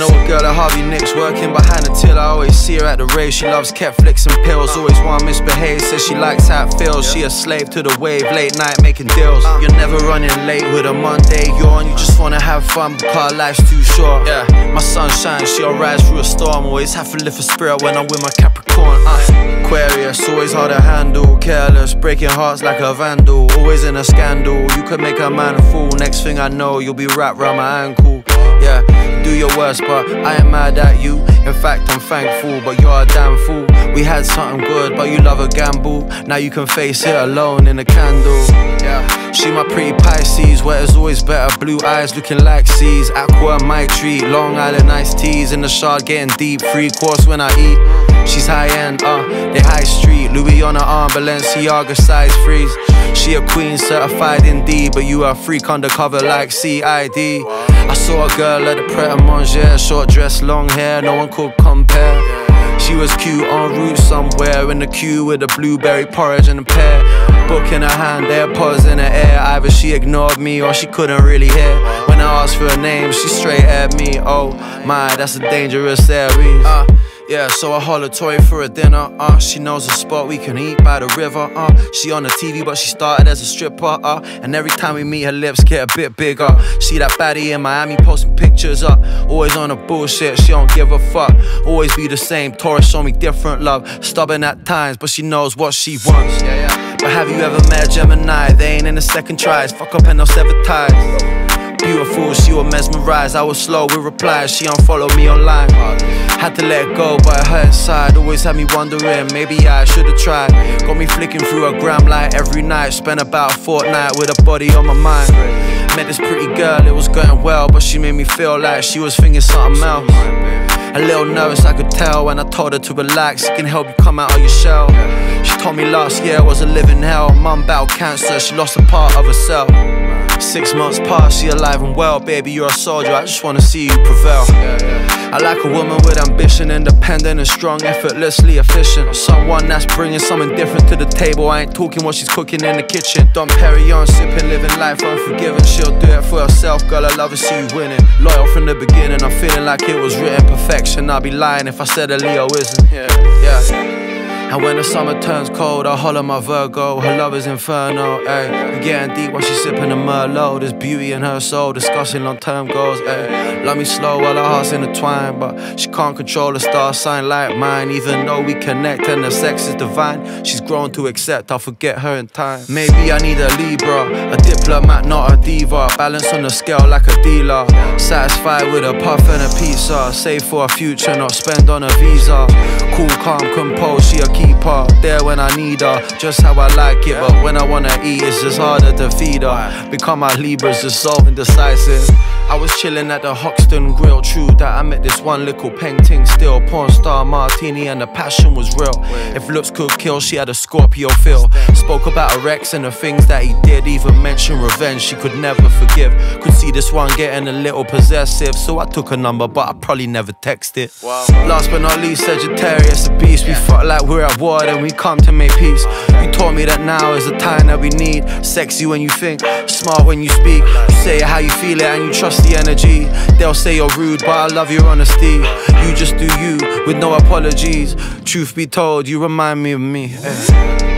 like Harvey Nicks, working behind the till. I always see her at the rave. She loves Netflix and pills. Always want misbehave. Says she likes how it feels. She a slave to the wave. Late night making deals. You're never running late with a Monday yawn. You just wanna have fun because life's too short. Yeah, my sunshine, she'll rise through a storm. Always have to lift a spirit when I'm with my Capricorn. Uh. Aquarius, always hard to handle. Careless, breaking hearts like a vandal. Always in a scandal. You could make a man a fool. Next thing I know, you'll be wrapped around my ankle. Yeah, do your worst, but I ain't mad at you. In fact, I'm thankful, but you're a damn fool. We had something good, but you love a gamble. Now you can face it alone in a candle. Yeah, she my pretty Pisces, where it's always better. Blue eyes looking like seas. Aqua, my treat. Long Island iced teas in the shard, getting deep. Free course when I eat. She's high on her arm, Balenciaga size freeze. She a queen, certified indeed, but you a freak undercover like CID. I saw a girl at the Pret a Manger, short dress, long hair, no one could compare. She was cute en route somewhere in the queue with a blueberry porridge and a pear. Book in her hand, AirPods in her ear. Either she ignored me or she couldn't really hear. When I asked for her name, she straight at me. Oh my, that's a dangerous Aries. Uh, yeah, so I holler toy for a dinner. Uh, she knows a spot we can eat by the river. Uh, she on the TV, but she started as a stripper. Uh, and every time we meet, her lips get a bit bigger. See that baddie in Miami posting pictures up. Always on a bullshit, she don't give a fuck. Always be the same. Taurus show me different love. Stubborn at times, but she knows what she wants. Yeah, yeah. But have you ever met Gemini? They ain't in the second tries. Fuck up and no sever ties. Beautiful, she was mesmerized. I was slow with replies. She unfollowed me online. Had to let go, but it hurt inside. Always had me wondering, maybe I should've tried. Got me flicking through a gram light every night. Spent about a fortnight with a body on my mind. Met this pretty girl, it was going well, but she made me feel like she was thinking something else. A little nervous, I could tell when I told her to relax. It can help you come out of your shell. She told me last year was a living hell. Mum battled cancer, she lost a part of herself. Six months past, she alive and well. Baby, you're a soldier, I just wanna see you prevail. I like a woman with ambition, independent and strong, effortlessly efficient. Someone that's bringing something different to the table. I ain't talking what she's cooking in the kitchen. Dom Perignon, sipping, living life unforgiven. She'll do it for herself, girl. I love to see you winning. Loyal from the beginning, I'm feeling like it was written perfection. I'd be lying if I said a Leo isn't. Yeah, yeah. And when the summer turns cold, I holler my Virgo. Her love is inferno, ayy. We getting deep while she's sipping the Merlot. There's beauty in her soul, discussing long term goals, ayy. Love me slow while our hearts intertwine, but she can't control a star sign like mine. Even though we connect and the sex is divine, she's grown to accept. I'll forget her in time. Maybe I need a Libra, a diplomat, not a diva. Balance on the scale like a dealer. Satisfied with a puff and a pizza. Save for a future, not spend on a visa. Cool, calm, composed, she a keeper. There when I need her, just how I like it. But when I wanna eat, it's just harder to feed her. Become my Libras, just so indecisive. I was chilling at the Hoxton Grill. True that I met this one little painting still. Porn star martini and the passion was real. If looks could kill, she had a Scorpio feel. Spoke about her ex and the things that he did. Even mention revenge, she could never forgive. Could see this one getting a little possessive. So I took a number, but I probably never texted. Wow. Last but not least, Sagittarius, the beast. We fought like we're at war, then we come to make peace. You taught me that now is the time that we need. Sexy when you think, smart when you speak. You say how you feel it and you trust the energy. They'll say you're rude, but I love your honesty. You just do you with no apologies. Truth be told, you remind me of me. eh.